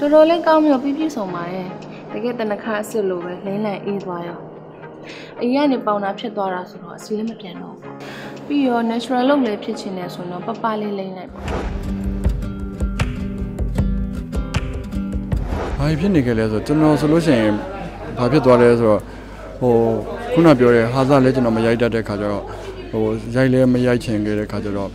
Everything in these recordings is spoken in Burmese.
တော်တော်လေးကောင်းပြီးတော့ပြည့်ပြည့်စုံပါတယ်တကယ်တနခါအစ်စ်လိုပဲလိမ့်လန်အေးသွားရောအရင်ကနေပေါင်တာဖြစ်သွားတာဆိုတော့အစီလည်းမပြန်တော့ဘူးပြီးတော့ natural လုပ်လည်းဖြစ်ချင်တယ်ဆိုတော့ပပလေးလိမ့်လိုက်ပါ။ဘာဖြစ်နေကြလဲဆိုတော့ကျွန်တော်ဆိုလို့ရှိရင်ဘာဖြစ်သွားလဲဆိုတော့ဟိုခုနပြောတဲ့ဟာဇာလည်းကျွန်တော်မရိုက်တတ်တဲ့ခါကျတော့ဟိုရိုက်လည်းမရိုက်ချင်ခဲ့တဲ့ခါကျတော့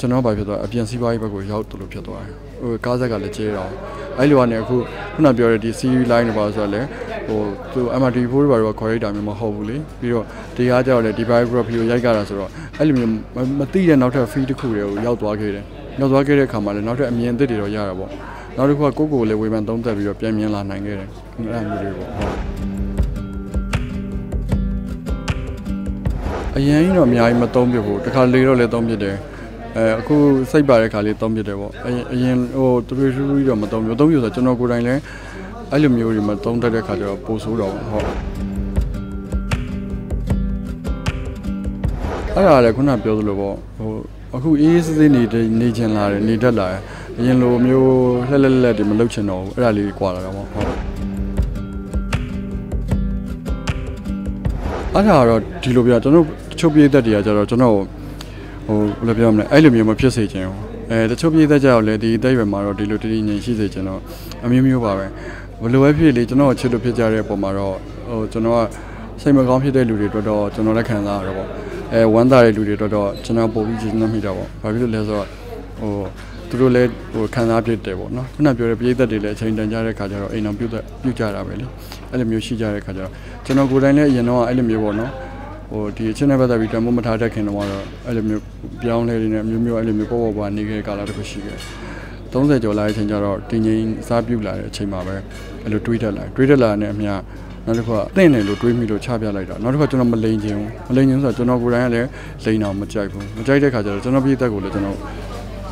ကျွန်တော်ဘာဖြစ်သွားအပြင်စီးပွားရေးဘက်ကိုရောက်တယ်လို့ဖြစ်သွားတယ်။ဟိုကားဆက်ကလည်းကျဲတော့အဲ့လိုကနေအခုခုနပြောတဲ့ဒီ CV line တွေပါဆိုတော့လေဟိုသူ MRT4 တွေဘာတွေခေါ်ရိုက်တာမျိုးမဟုတ်ဘူးလေပြီးတော့တရားကြောက်လေဒီ biography ကိုရိုက်ကြတာဆိုတော့အဲ့လိုမျိုးမသိတဲ့နောက်ထပ် fee တစ်ခုတွေကိုရောက်သွားခဲ့တယ်။ရောက်သွားခဲ့တဲ့အခါမှာလည်းနောက်ထပ်အမြင်အသစ်တွေတော့ရတာပေါ့။နောက်တစ်ခုကကိုယ့်ကိုယ်လည်းဝေဖန်သုံးသပ်ပြီးတော့ပြန်မြင်လာနိုင်ခဲ့တယ်။အဲ့လိုမျိုးတွေပေါ့ဟုတ်အရင်ကြီးတော့အများကြီးမသုံးပြဘူးတခါလေတော့လည်းသုံးပြတယ် အဲအခုစိတ်ပါတဲ့ခါလေးသုံးပြတယ်ပေါ့အရင်အရင်ဟိုတူရီထူရီတော့မသုံးဘူးသုံးပြဆိုတော့ကျွန်တော်ကိုယ်တိုင်လည်းအဲ့လိုမျိုးတွေမသုံးတတ်တဲ့ခါကျတော့ပိုဆိုးတော့ဟုတ်အဲ့ဒါလည်းခုနပြောသလိုပေါ့ဟိုအခုအေးအေးဆေးဆေးနေနေချင်လာတယ်နေတတ်လာတယ်အရင်လိုမျိုးလှက်လက်လက်တွေမလုပ်ချင်တော့ဘူးအဲ့ဒါလေးကွာလာတာပေါ့ဟုတ်အဲ့ဒါတော့ဒီလိုပြကျွန်တော်ချုပ်ပြေးသက်တွေကကျတော့ကျွန်တော် ဟိုဘယ်လိုပြောမလဲအဲ့လိုမျိုးမဖြစ်စေချင်ဘူးအဲတချို့ပြေးသက်ကြတော့လေဒီအသက်အရွယ်မှာတော့ဒီလိုတည်တည်ငြိမ်ရှိစေချင်တော့အမျိုးမျိုးပါပဲဘယ်လိုပဲဖြစ်လေကျွန်တော်ချစ်လို့ဖြစ်ကြတဲ့ပုံမှာတော့ဟိုကျွန်တော်ကစိတ်မကောင်းဖြစ်တဲ့လူတွေအတွက်တော့ကျွန်တော်လည်းခံစားရတော့ပေါ့အဲဝမ်းသာတဲ့လူတွေအတွက်တော့ကျွန်တော်ပို့ပြီးကျေနပ်မိတာပေါ့ဘာဖြစ်လို့လဲဆိုတော့ဟိုသူတို့လည်းဟိုခံစားဖြစ်တယ်ပေါ့နော်ခုနပြောတဲ့ပြည်သက်တွေလည်းအချိန်တန်ကြတဲ့ခါကျတော့အိမ်အောင်ပြုတ်ပြုတ်ကြတာပဲလေအဲ့လိုမျိုးရှိကြတဲ့ခါကျတော့ကျွန်တော်ကိုယ်တိုင်လည်းအရင်တော့အဲ့လိုမျိုးပေါ့နော် ဟိုဒီအချင်းနဲ့ပတ်သက်ပြီးတမို့မထားတတ်ခင်တော့အဲ့လိုမျိုးပြောင်းလဲနေတယ်မျိုးမျိုးအဲ့လိုမျိုးပေါ့ပေါ့ပါနေခဲ့ကာလတစ်ခုရှိခဲ့30ကျော်လာတဲ့အချိန်ကျတော့တင်ငိမ့်စားပြုတ်လာတဲ့အချိန်မှာပဲအဲ့လိုတွေးတက်လာတွေးတက်လာတဲ့အမြနောက်တစ်ခုကအသင့်တယ်လို့တွေးမိလို့ချပြလိုက်တာနောက်တစ်ခုကကျွန်တော်မလိန်ချင်ဘူးမလိန်ချင်ဆိုတော့ကျွန်တော်ကိုယ်တိုင်ကလည်းလိန်အောင်မကြိုက်ဘူးမကြိုက်တဲ့ခါကျတော့ကျွန်တော်ပြည့်သက်ကိုလည်းကျွန်တော်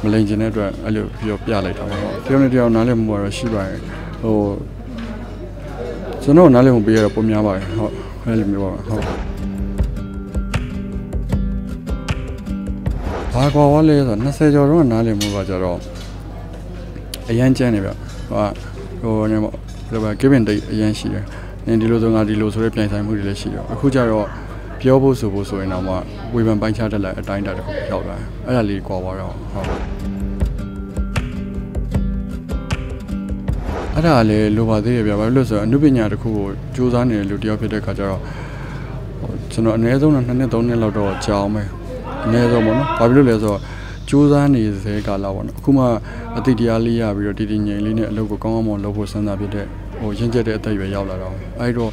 မလိန်ချင်တဲ့အတွက်အဲ့လိုပြောပြလိုက်တာပေါ့ဟုတ်တယောက်နဲ့တယောက်နားလည်မှုကတော့ရှိပါတယ်ဟိုကျွန်တော်နားလည်မှုပေးရတော့ပုံများပါတယ်ဟုတ်အဲ့လိုမျိုးပါဟုတ် ဘာကွာဝလဲဆိုတော့20ကျော်တော့နားလည်မှုကကြတော့အရန်ကျန်းနေဗျဟိုဟိုနေပေါ့ဘယ်လိုပဲ given date အရန်ရှိတယ်နင်ဒီလိုဆိုငါဒီလိုဆိုတဲ့ပြိုင်ဆိုင်မှုတွေလည်းရှိတယ်အခုကျတော့ပြောဖို့ဆိုဖို့ဆိုရင်တော့မှဝေဖန်ပိုင်းခြားတက်လိုက်အတိုင်းတာတစ်ခုရောက်လာတယ်အဲ့ဒါလေးကွာသွားတော့ဟုတ်အဲ့ဒါလည်းလိုပါသေးတယ်ဗျဘာလို့လဲဆိုတော့အနုပညာတစ်ခုကိုစူးစမ်းနေတဲ့လူတစ်ယောက်ဖြစ်တဲ့ခါကျတော့ကျွန်တော်အနည်းဆုံးတော့2နှစ်3နှစ်လောက်တော့ကြာအောင်မယ် အနည်းဆုံးပေါ့နော်ဘာဖြစ်လို့လဲဆိုတော့စူးစမ်းနေစေကာလပေါ့နော်အခုမှအတိတရားလေးရပြီးတော့တည်တည်ငြိမ်လေးနဲ့အလုပ်ကိုကောင်းကောင်းမွန်လုပ်ဖို့စဉ်းစားဖြစ်တဲ့ဟိုရင့်ကျက်တဲ့အသက်အရွယ်ရောက်လာတော့အဲ့တော့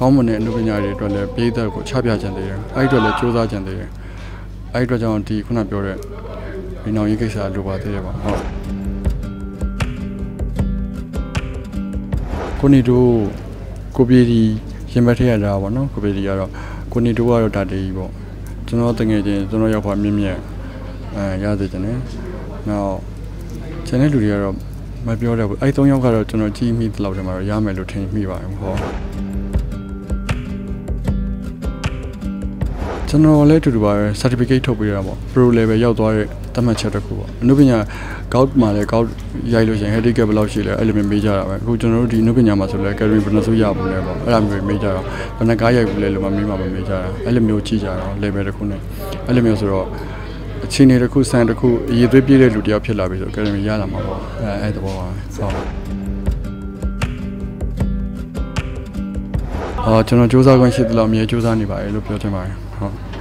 ကောင်းမွန်တဲ့အနုပညာတွေအတွက်လည်းပြည်သက်ကိုချပြချင်သေးတယ်အဲ့အတွက်လည်းစူးစမ်းချင်သေးတယ်အဲ့အတွက်ကြောင့်ဒီခုနပြောတဲ့ဒီနောင်ရေးကိစ္စလိုပါသေးတယ်ပေါ့ဟုတ်ကိုနီတို့ကိုပြေဒီရင်ဘတ်ထရတာပေါ့နော်ကိုပြေဒီကတော့ကိုနီတို့ကတော့ဒါတေးကြီးပေါ့ ကျွန်တော်တငယ်ချင်းကျွန်တော်ရောက်ပါမြင့်မြတ်အဲရသေးတယ်နော်နောက်ကျန်တဲ့လူတွေကတော့မပြောတော့ဘူးအဲ့၃ယောက်ကတော့ကျွန်တော်ကြည့်မိသလောက်တည်းမှာတော့ရမယ်လို့ထင်မိပါတယ်ဟော ကျွန်တော်လည်းအတူတူပါပဲ certificate ထုတ်ပေးရတာပေါ့ pro level ရောက်သွားတဲ့သတ်မှတ်ချက်တစ်ခုပေါ့အနုပညာ gout မှာလည်း gout ရိုက်လို့ရှိရင် handicap ဘယ်လောက်ရှိလဲအဲ့လိုမျိုးမေးကြတာပဲအခုကျွန်တော်တို့ဒီအနုပညာမှာဆိုလဲ academy ဘယ်နှစုရဘူးလဲပေါ့အဲ့လိုမျိုးမေးကြတော့ဘယ်နှကားရိုက်ဘူးလဲလို့မမေးမှမမေးကြတာအဲ့လိုမျိုးကြည့်ကြတော့ level တစ်ခုနဲ့အဲ့လိုမျိုးဆိုတော့အချိန်တွေတစ်ခုစံတစ်ခုအရေးသွေးပြည့်တဲ့လူတယောက်ဖြစ်လာပြီဆို academy ရလာမှာပေါ့အဲအဲ့သဘောပါဟုတ်အော်ကျွန်တော်စူးစမ်းခွင့်ရှိသလောက်အမြဲစူးစမ်းနေပါတယ်လို့ပြောချင်ပါတယ် ဟုတ်